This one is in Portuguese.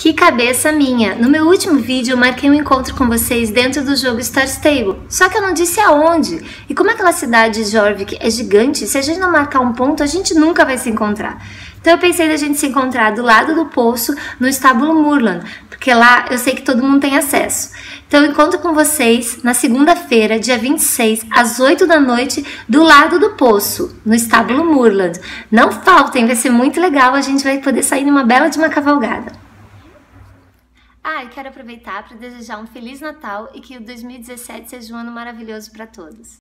Que cabeça minha! No meu último vídeo eu marquei um encontro com vocês dentro do jogo Star Stable, só que eu não disse aonde. E como aquela cidade de Jorvik é gigante, se a gente não marcar um ponto, a gente nunca vai se encontrar. Então eu pensei da gente se encontrar do lado do poço, no estábulo Murland, porque lá eu sei que todo mundo tem acesso. Então eu encontro com vocês na segunda-feira, dia 26, às 8 da noite, do lado do poço, no estábulo Murland. Não faltem, vai ser muito legal, a gente vai poder sair numa bela de uma cavalgada. Ah, e quero aproveitar para desejar um Feliz Natal e que o 2017 seja um ano maravilhoso para todos.